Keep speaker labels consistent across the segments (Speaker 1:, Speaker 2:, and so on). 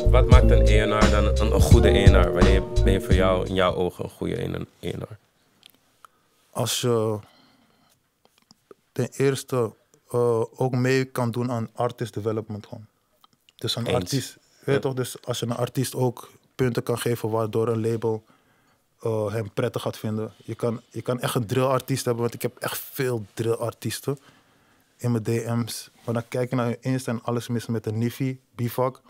Speaker 1: wat, wat maakt een ENR dan een, een goede ENR? Wanneer ben je voor jou in jouw ogen een goede ENR?
Speaker 2: Als je ten eerste uh, ook mee kan doen aan artist development gewoon. Dus een
Speaker 1: Eens.
Speaker 2: artiest, weet toch? Dus als je een artiest ook punten kan geven waardoor een label uh, hem prettig gaat vinden. Je kan, je kan echt een drillartiest hebben, want ik heb echt veel drillartiesten in mijn DM's. Maar dan kijk je naar je Insta en alles mis met een Niffy, Bivak.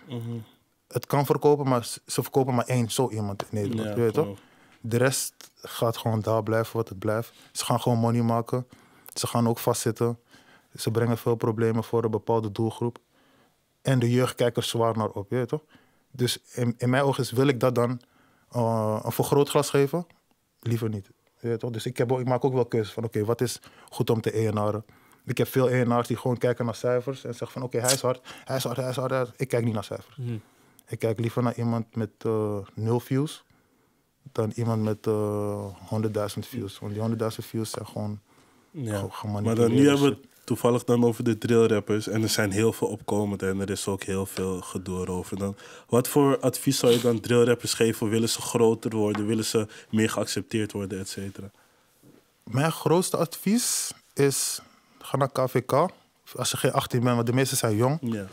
Speaker 2: Het kan verkopen, maar ze verkopen maar één zo iemand in Nederland.
Speaker 3: Ja,
Speaker 2: weet je toch? De rest gaat gewoon daar blijven wat het blijft. Ze gaan gewoon money maken. Ze gaan ook vastzitten. Ze brengen veel problemen voor een bepaalde doelgroep. En de jeugd kijkt er zwaar naar op, weet je toch? Dus in, in mijn ogen is, wil ik dat dan uh, een vergrootglas geven? Liever niet. Weet toch? Dus ik, heb, ik maak ook wel keuzes van, oké, wat is goed om te ENR'en? Ik heb veel ENR's die gewoon kijken naar cijfers en zeggen van, oké, hij is hard, hij is hard, hij is hard. Ik kijk niet naar cijfers. Ik kijk liever naar iemand met eh, nul views dan iemand met eh 100.000 views. Want die 100.000 views zijn gewoon
Speaker 3: Ja. Maar dan, nu hebben we het toevallig dan over de drillrappers. En er zijn heel veel opkomend en er is ook heel veel gedoe over. Dan, wat voor advies zou je dan drillrappers geven? Willen ze groter worden? Willen ze meer geaccepteerd worden, et cetera?
Speaker 2: Mijn grootste advies is: ga naar KVK. Als je geen 18 bent, want de meeste zijn jong.
Speaker 3: Ja.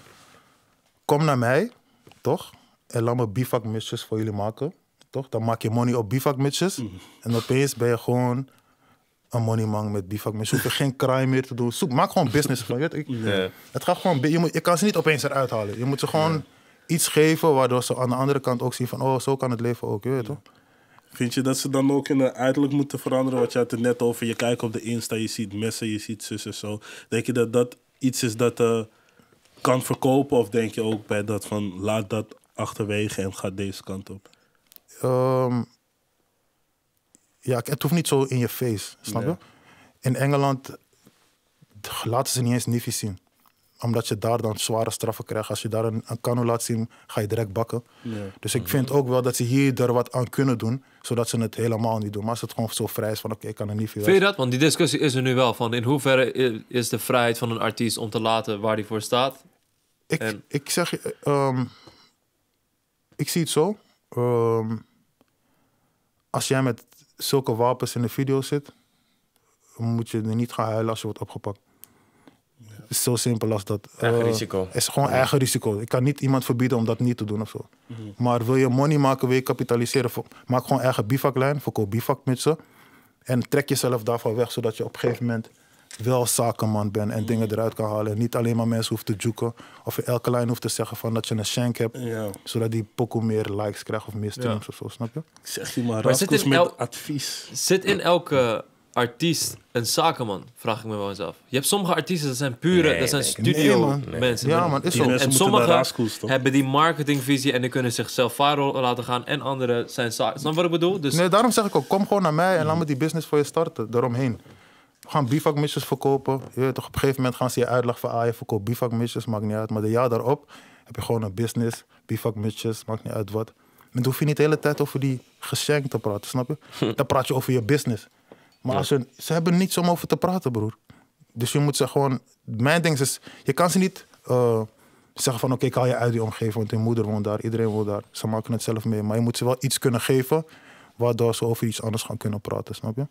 Speaker 2: Kom naar mij, toch? En laat me bivak misjes voor jullie maken. Toch? Dan maak je money op bivak misjes.
Speaker 3: Mhm.
Speaker 2: En opeens ben je gewoon een moneyman met bivak misjes. Hoef je geen crime meer te doen. Zoek, maak gewoon business van. weet, ik-. Het gaat gewoon, je, moet, je kan ze niet opeens eruit halen. Je moet ze gewoon iets geven waardoor ze aan de andere kant ook zien van, oh, zo kan het leven ook, je weet toch?
Speaker 3: Vind je dat ze dan ook in uiterlijk moeten veranderen? Wat je had het net over. Je kijkt op de Insta, je ziet messen, je ziet zus en zo. Denk je dat dat iets is dat eh, kan verkopen? Of denk je ook bij dat van laat dat achterwege en ga deze kant op?
Speaker 2: Ehm, ja, het hoeft niet zo in je face, snap je? In Engeland laten ze niet eens Niffy zien. Omdat je daar dan zware straffen krijgt. Als je daar een, een kano laat zien, ga je direct bakken. Dus ik vind ook wel dat ze hier er wat aan kunnen doen, zodat ze het helemaal niet doen. Maar als het gewoon zo vrij is van, oké, ik kan er niet veel
Speaker 4: Vind je dat? Want die discussie is er nu wel van in hoeverre is de vrijheid van een artiest om te laten waar hij voor staat?
Speaker 2: Ik,
Speaker 4: En-
Speaker 2: ik zeg je, ehm, ik zie het zo. Ehm, als jij met zulke wapens in de video zit, moet je er niet gaan huilen als je wordt opgepakt. Is zo simpel als dat.
Speaker 1: Eigen
Speaker 2: Eh,
Speaker 1: risico.
Speaker 2: Het is gewoon eigen risico. Ik kan niet iemand verbieden om dat niet te doen of zo.
Speaker 1: Mhm.
Speaker 2: Maar wil je money maken, wil je kapitaliseren, maak gewoon eigen bivaklijn, verkoop bivakmutsen. En trek jezelf daarvan weg, zodat je op een gegeven moment wel zakenman bent en dingen eruit kan halen. En niet alleen maar mensen hoeft te joeken. Of je elke lijn hoeft te zeggen van dat je een shank hebt.
Speaker 3: Ja.
Speaker 2: Zodat die pokoe meer likes krijgt of meer streams of zo, snap je?
Speaker 3: Ik zeg je maar,
Speaker 4: Maar zit in
Speaker 3: advies.
Speaker 4: Zit in elke artiest een zakenman? Vraag ik me wel eens af. Je hebt sommige artiesten, dat zijn pure,
Speaker 1: Nee,
Speaker 4: dat zijn studio
Speaker 2: Nee, man.
Speaker 4: mensen.
Speaker 2: Ja,
Speaker 4: Maar-
Speaker 2: man, is zo.
Speaker 4: en sommigen
Speaker 3: toch?
Speaker 4: hebben die marketingvisie en die kunnen zichzelf viral laten gaan. En anderen zijn saai. Snap je wat ik bedoel? Dus
Speaker 2: Nee, daarom zeg ik ook, kom gewoon naar mij en laat me die business voor je starten, daaromheen. We gaan bivakmisjes verkopen. Je weet toch, op een gegeven moment gaan ze je uitleggen van, ah, je verkoopt maakt niet uit. Maar de jaar daarop heb je gewoon een business, bivakmisjes, maakt niet uit wat. En dan hoef je niet de hele tijd over die geschenk te praten, snap je? Dan praat je over je business. Maar als ze, ze hebben niets om over te praten, broer. Dus je moet ze gewoon... Mijn ding is, je kan ze niet eh, zeggen van... oké, ik haal je uit die omgeving, want je moeder woont daar, iedereen woont daar. Ze maken het zelf mee. Maar je moet ze wel iets kunnen geven... waardoor ze over iets anders gaan kunnen praten, snap je?